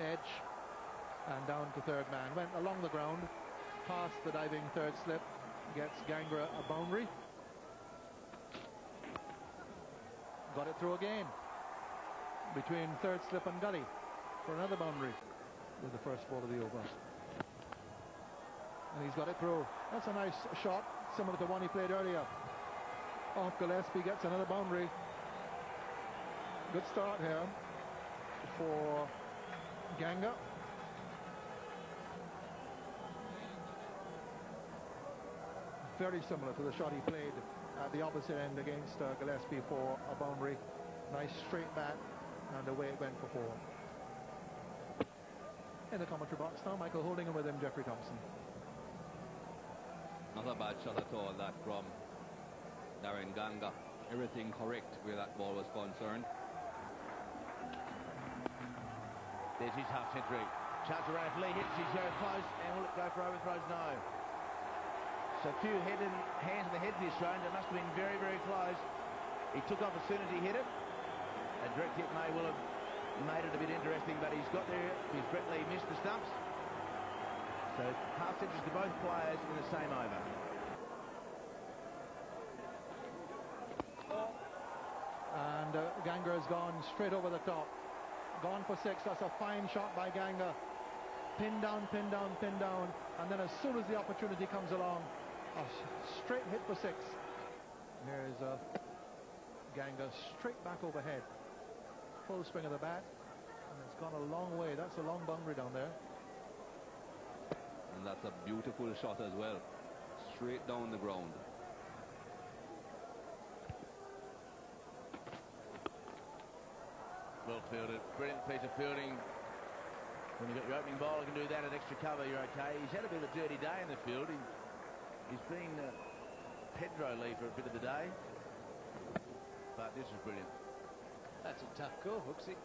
edge and down to third man. Went along the ground, past the diving third slip, gets Ganga a boundary. Got it through again between third slip and gully for another boundary with the first ball of the over. And he's got it through. That's a nice shot, similar to the one he played earlier. Off Gillespie gets another boundary. Good start here for Ganga. Very similar to the shot he played at the opposite end against uh, Gillespie for a boundary. Nice straight bat and away it went for four. In the commentary box now, Michael Holding and with him, Jeffrey Thomson. Not a bad shot at all, that from Darren Ganga. Everything correct where that ball was concerned. There's his half century. Chance around Lee hits, he's very close, and will it go for overthrows? No. So few head and hands in the head of the Australians. It must have been very, very close. He took off as soon as he hit it. A direct hit may well have made it a bit interesting, but he's got there because Brett Lee missed the stumps. So half centuries to both players in the same over. And uh, Ganga has gone straight over the top. Gone for six. That's a fine shot by Ganga. Pin down, pin down, pin down. And then as soon as the opportunity comes along, a straight hit for six. Here's uh, Ganga straight back overhead. Full swing of the bat. And it's gone a long way. That's a long boundary down there. And that's a beautiful shot as well. Straight down the ground. Brilliant piece of fielding. When you've got your opening bowler can do that at extra cover, you're okay. He's had a bit of a dirty day in the field. He, he's been uh, Pedro Lee for a bit of the day. But this is brilliant. That's a tough call, Hooksy.